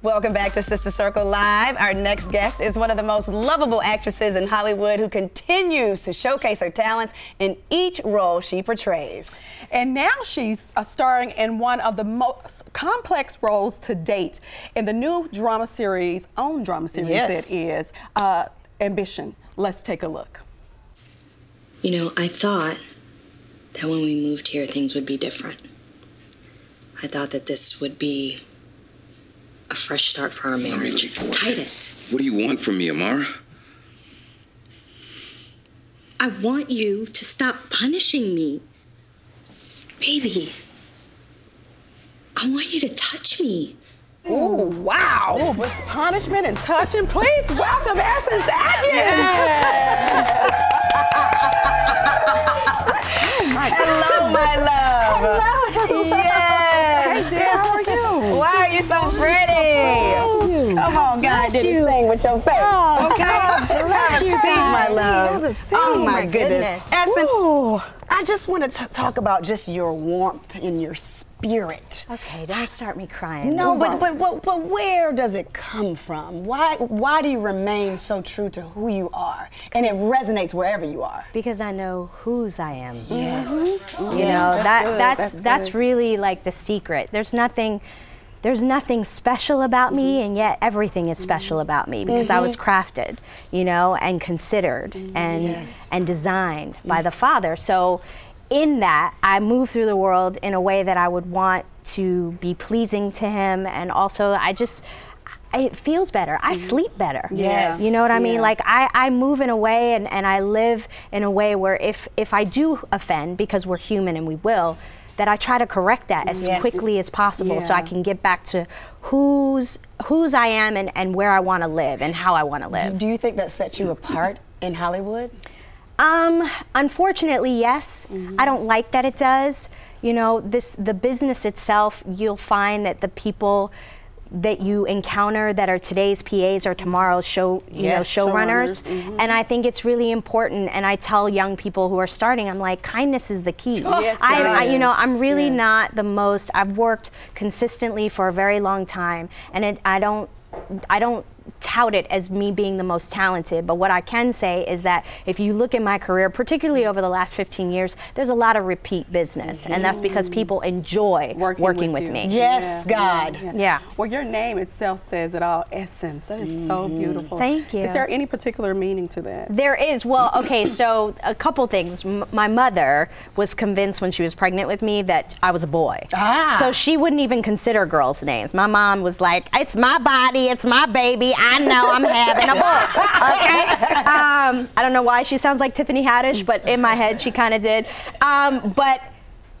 Welcome back to Sister Circle Live. Our next guest is one of the most lovable actresses in Hollywood who continues to showcase her talents in each role she portrays. And now she's uh, starring in one of the most complex roles to date in the new drama series, own drama series Yes. that is uh, Ambition. Let's take a look. You know, I thought that when we moved here, things would be different. I thought that this would be a fresh start for our marriage. Titus, What do you want from me, Amara? I want you to stop punishing me. Baby, I want you to touch me. Oh, wow. Oh, what's punishment and touching? Please welcome Essence Atkins. Hello, I just want to talk about just your warmth and your spirit. Okay, don't start me crying. No, but, but but but where does it come from? Why why do you remain so true to who you are, and it resonates wherever you are? because I know whose I am. Yes. You know That's that that's that's that's, really like the secret. There's nothing. There's nothing special about me, mm-hmm. and yet everything is special about me because I was mm-hmm. crafted, you know, and considered and Yes. and designed by the mm. Father. So, in that, I move through the world in a way that I would want to be pleasing to Him, and also I just. It feels better. I mm-hmm. sleep better. Yes. You know what I mean? Yeah. Like I, I move in a way and, and I live in a way where if if I do offend, because we're human and we will, that I try to correct that as Yes. quickly as possible so I can get back to who's whose I am and, and where I want to live and how I want to live. Do you think that sets you apart in Hollywood? Um, unfortunately, yes. I don't like that it does. You know, this the business itself. You'll find that the people that you encounter that are today's PAs or tomorrow's show, you know, Yes, showrunners. showrunners, mm-hmm. And I think it's really important. And I tell young people who are starting, I'm like, kindness is the key. Yes, I, I, you know. I'm really Yes. not the most. I've worked consistently for a very long time, and it, I don't, I don't tout it as me being the most talented. But what I can say is that if you look at my career, particularly over the last 15 years, there's a lot of repeat business, and that's because people enjoy working, with, you. me. Yes, God. Yeah. Well, your name itself says it all. Essence. That is so beautiful. Thank you. Is there any particular meaning to that? There is. Well, okay, so a couple things. M- my mother was convinced when she was pregnant with me that I was a boy. Ah. So she wouldn't even consider girls' names. My mom was like, it's my body, it's my baby. I know I'm having a boy. Okay? Um, I don't know why she sounds like Tiffany Haddish, but in my head she kind of did. Um, but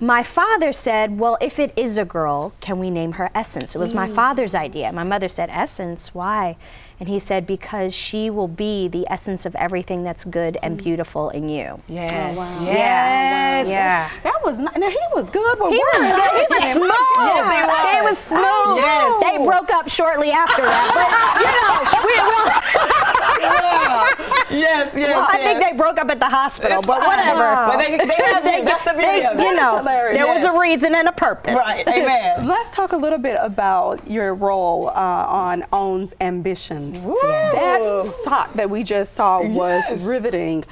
my father said, Well, if it is a girl, can we name her Essence? It was my father's idea. My mother said, Essence, why? And he said, Because she will be the essence of everything that's good and mm. beautiful in you. Yes. Oh, wow. Yes. Yeah. That was not, now he was good with He was, words. good. he was smooth. Yes, he was. He was smooth. Yes. They broke up shortly after that. But, you know, we, we, Yes, yes. well, I think they broke up at the hospital, It's but fine. whatever. But they, they have it. That's the beauty They- you know, hilarious. there was a reason and a purpose. Right. Amen. Let's talk a little bit about your role uh, on Own's Ambitions. That shot that we just saw was Yes. riveting.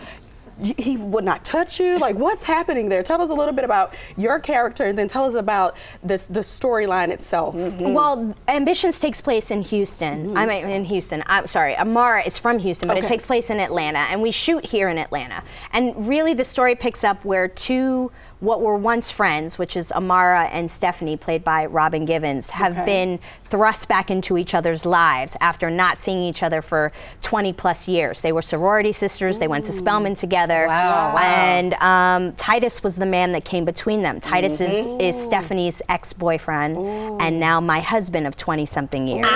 He would not touch you. Like, what's happening there? Tell us a little bit about your character, and then tell us about this the storyline itself. Mm-hmm. Well, Ambitions takes place in Houston. Mm-hmm. I'm in Houston. I'm sorry, Amara is from Houston, but it takes place in Atlanta, and we shoot here in Atlanta. And really, the story picks up where two what were once friends, which is Amara and Stephanie, played by Robin Givens, have Okay. been thrust back into each other's lives after not seeing each other for 20 plus years. They were sorority sisters. They went to Spelman together. Wow. Wow. And um, Titus was the man that came between them. Titus is, is Stephanie's ex boyfriend, and now my husband of 20 something years.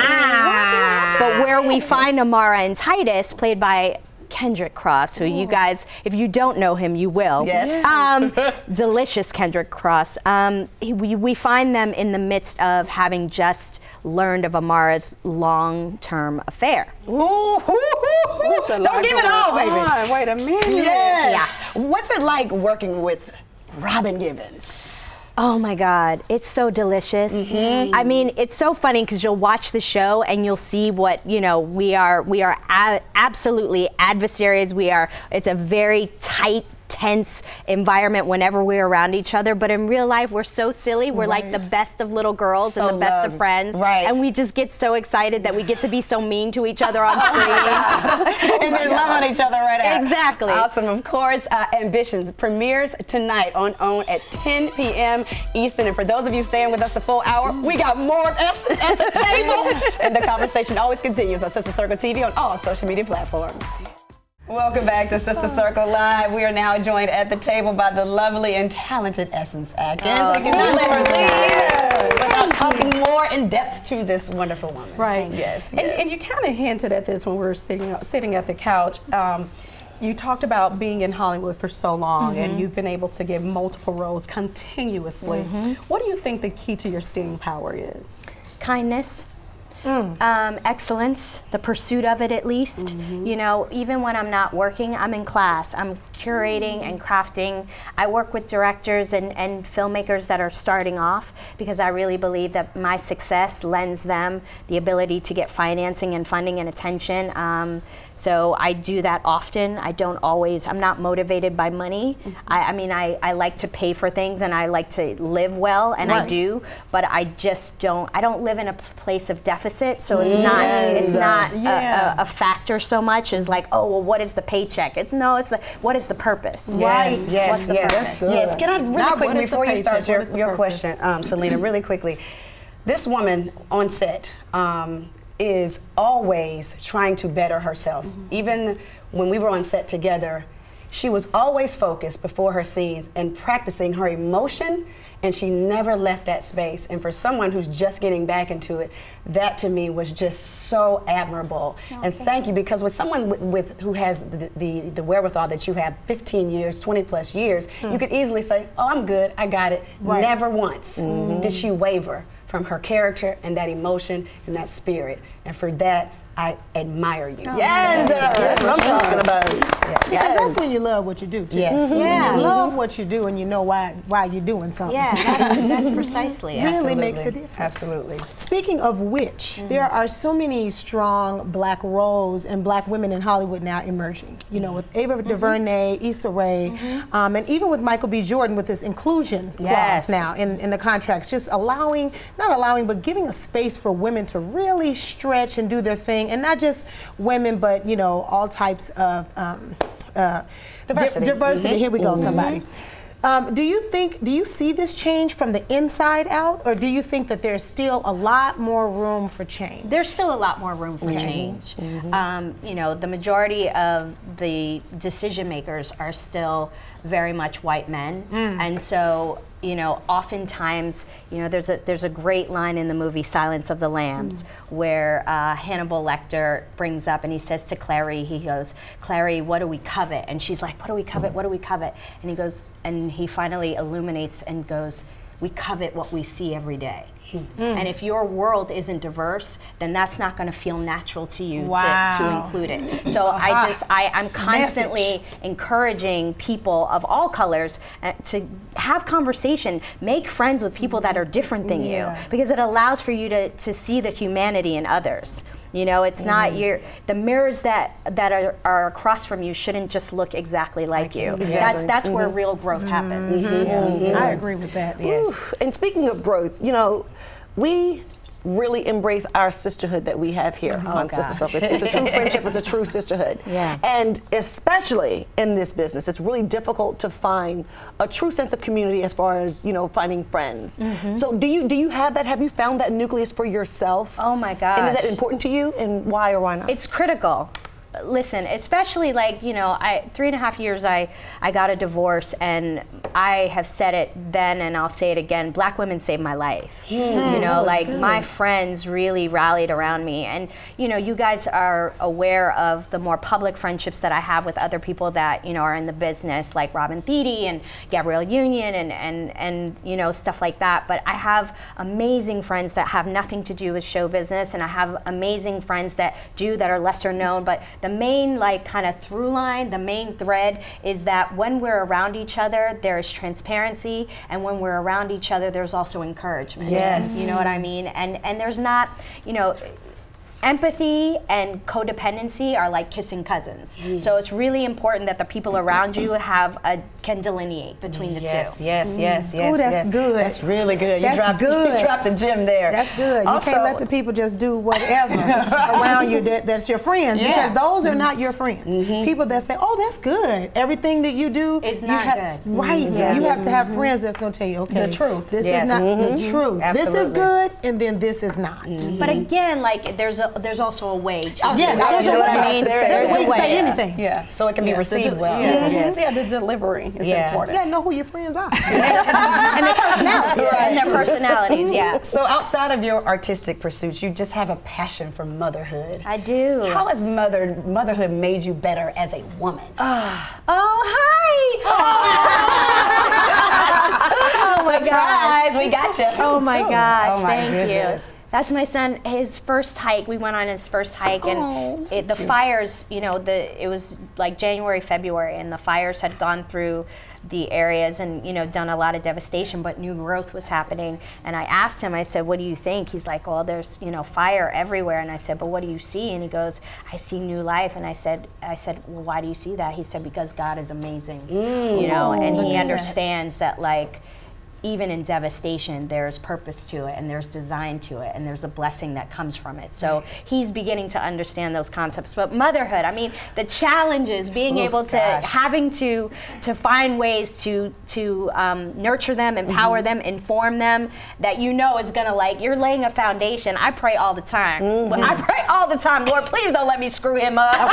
But where we find Amara and Titus, played by Kendrick Cross, who you guys, if you don't know him, you will. Yes. Um, delicious Kendrick Cross. Um, he, we, we find them in the midst of having just learned of Amara's long term affair. Ooh, ooh, ooh, ooh. There's a lot Don't give it going all, baby. on. Wait a minute. Yes. What's it like working with Robin Givens? Oh my God, it's so delicious. Mm-hmm. I mean, it's so funny because you'll watch the show and you'll see what you know. We are we are a- absolutely adversaries. We are. It's a very tight. Tense environment whenever we're around each other, but in real life we're so silly. We're like the best of little girls So and the best loved. of friends, Right. And we just get so excited that we get to be so mean to each other on screen. and then love on each other right after. Exactly. Awesome. Of course, uh, Ambitions premieres tonight on OWN at 10 p.m. Eastern. And for those of you staying with us the full hour, we got more of Essence at the table. and the conversation always continues on Sister Circle TV on all social media platforms. Welcome back to Sister Circle Live. We are now joined at the table by the lovely and talented Essence Atkins. Oh, we cannot let her leave without talking more in depth to this wonderful woman. Right. Yes. And, and you kind of hinted at this when we were sitting sitting at the couch. Um, you talked about being in Hollywood for so long, Mm-hmm. and you've been able to get multiple roles continuously. Mm-hmm. What do you think the key to your staying power is? kindness Mm. um, excellence the pursuit of it at least. Mm-hmm. you know even when i'm not working i'm in class. I'm curating and crafting. I work with directors and, and filmmakers that are starting off because i really believe that my success lends them the ability to get financing and funding and attention. Um, so i do that often. I don't always i'm not motivated by money. I, I mean I, I like to pay for things and i like to live well and i do but I just don't. I don't live in a place of deficit, so it's not. It's not a- Yeah. a, a factor so much as like, oh well, what is the paycheck? It's no. It's like, what is the purpose? Yes, yes, What's the yes. purpose? Yes. Can I really Not quickly what is the before you start your, your purpose? question, um, Syleena, really quickly. This woman on set um, is always trying to better herself. Mm-hmm. Even when we were on set together, she was always focused before her scenes and practicing her emotion, and she never left that space. And for someone who's just getting back into it, that to me was just so admirable. Oh, and thank you because with someone with, with who has the, the the wherewithal that you have, 15 years, 20 plus years, you hmm. could easily say, "Oh, I'm good, I got it." Never once mm-hmm. did she waver from her character and that emotion and that spirit. And for that, I admire you. Oh, yes, that's what I'm talking about. Yes. Because that's when you love what you do. Too. Yes. When Yeah. You love what you do, and you know why why you're doing something. Yeah, that's, that's precisely. it. really makes a difference. Absolutely. Speaking of which, mm. there are so many strong black roles and black women in Hollywood now emerging. You know, with Ava mm-hmm. DuVernay, Issa Rae, mm-hmm. um, and even with Michael B. Jordan with this inclusion Yes. clause now in, in the contracts, just allowing, not allowing, but giving a space for women to really stretch and do their thing, and not just women, but you know, all types of um, uh, di- Diversity. diversity. Here we go, somebody. Um, do you think, do you see this change from the inside out, or do you think that there's still a lot more room for change? There's still a lot more room for change. Um, you know, the majority of the decision makers are still very much white men, and so you know, oftentimes, you know, there's a there's a great line in the movie Silence of the Lambs where uh, Hannibal Lecter brings up and he says to Clary, he goes, Clary, what do we covet? And she's like, what do we covet? What do we covet? And he goes, and he finally illuminates and goes, we covet what we see every day. And if your world isn't diverse, then that's not going to feel natural to you to, to include it. So I just, I, I'm constantly encouraging people of all colors uh, to have conversation, make friends with people that are different than you, because it allows for you to, to see the humanity in others. You know, it's not your the mirrors that that are, are across from you shouldn't just look exactly like you. That's that's where mm-hmm. real growth mm-hmm. happens. Mm-hmm. I agree with that. Yes. Ooh, And speaking of growth, you know, we really embrace our sisterhood that we have here oh, on Sister Circle. It's, it's a true friendship, it's a true sisterhood. Yeah. And especially in this business, it's really difficult to find a true sense of community as far as, you know, finding friends. Mm-hmm. So do you do you have that? Have you found that nucleus for yourself? Oh my God. And is that important to you and why or why not? It's critical. Listen, especially like you know, I three and a half years I I got a divorce, and I have said it then, and I'll say it again. Black women saved my life. you know, like my friends really rallied around me, and you know, you guys are aware of the more public friendships that I have with other people that you know are in the business, like Robin Thede and Gabrielle Union, and and and you know stuff like that. But I have amazing friends that have nothing to do with show business, and I have amazing friends that do that are lesser known, but the main like kind of through line, the main thread is that when we're around each other, there's transparency, and when we're around each other, there's also encouragement. Yes. You know what I mean? And and there's not, you know, empathy and codependency are like kissing cousins. Mm. So it's really important that the people around you have a can delineate between the Yes, two. yes, yes, yes. Ooh, that's yes. good. That's really good. You That's dropped, good. You dropped the gem there. That's good. You Also- can't let the people just do whatever around you that, that's your friends Yeah. Mm-hmm. because those are not your friends. People that say, "Oh, that's good. Everything that you do Is not have- good. Right. Yeah. You have to have friends that's going to tell you, okay, The truth. This Yes. is not Mhm. the truth. This is good, and then this is not. But again, like there's a, there's also a way to Yes, do it. there's you a know what way. I mean? There's There's a way a to say way. anything. Yeah. So it can be Yeah, the received well. Yeah, Yes. yeah, the delivery is Yeah. important. Yeah, know who your friends are. and their personalities. And their personalities, yeah. So outside of your artistic pursuits, you just have a passion for motherhood. I do. How has mother motherhood made you better as a woman? Ah. Oh, hi! oh, oh my gosh. Surprise, we got you. Oh my gosh, Oh my thank goodness. you. That's my son. His first hike. We went on his first hike, and it, the fires. You know, the it was like January, February, and the fires had gone through the areas and you know done a lot of devastation. But new growth was happening, and I asked him. I said, "What do you think?" He's like, "Well, there's you know fire everywhere." And I said, "But what do you see?" And he goes, "I see new life." And I said, "I said, well, why do you see that?" He said, "Because God is amazing." Mm. You know, and he understands that like even in devastation, there's purpose to it and there's design to it and there's a blessing that comes from it. So he's beginning to understand those concepts. But motherhood, I mean, the challenges, being able to gosh. having to to find ways to to um, nurture them, empower them, inform them that you know is gonna like you're laying a foundation. I pray all the time. But I pray all the time, Lord, please don't let me screw him up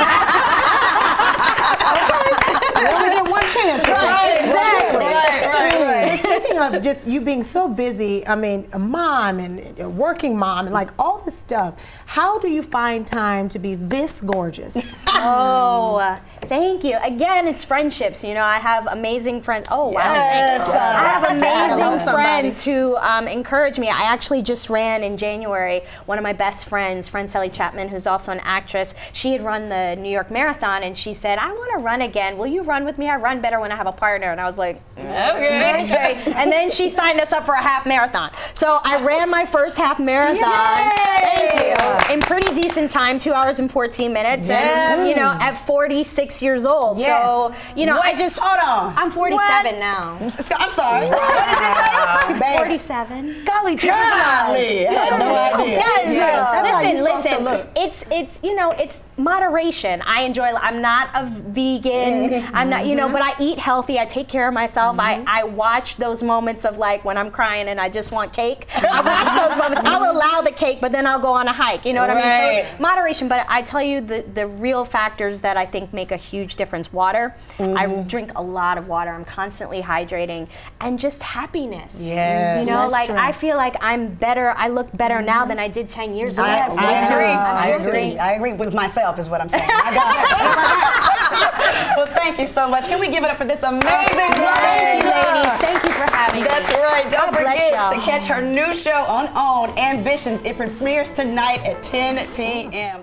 only get one chance. Right, exactly. Right, right, right. And speaking of just you being so busy, I mean, a mom and a working mom and like all this stuff, how do you find time to be this gorgeous? Oh, thank you. Again, it's friendships. You know, I have amazing friends. Oh, wow. Yes. I have amazing somebody. friends who um, encourage me. I actually just ran in January. One of my best friends, friend Sally Chapman, who's also an actress, she had run the New York Marathon and she said, I want to run again. Will you run with me? I run better when I have a partner. And I was like, okay. okay. And then she signed us up for a half marathon. So I ran my first half marathon. Thank you. In pretty decent time, two hours and 14 minutes. And, you know, at 46 years old. Yes. So, you know, I just. hold on. I'm 47 What? now. I'm sorry. What did you say? Babe, 47. Golly, Golly. I no idea. Yes, Yes. Listen, you're supposed to listen. look. It's it's you know it's moderation. I enjoy. I'm not a vegan. Mm-hmm. I'm not you know, mm-hmm. but I eat healthy. I take care of myself. I mm-hmm. I watch those moments of like when I'm crying and I just want cake. I watch those moments. I'll allow the cake, but then I'll go on a hike. You know what I mean? So moderation. But I tell you the the real factors that I think make a huge difference. Water. I drink a lot of water. I'm constantly hydrating, and just happiness. Yes. You know, Less like I feel like I'm better. I look better now than I did 10 years ago. I, I agree. I agree. I agree with myself is what I'm saying. I got it. well, thank you so much. Can we give it up for this amazing lady? ladies, thank you for having That's me. right. Don't God forget to catch her new show on OWN Ambitions. It premieres tonight at 10 p.m.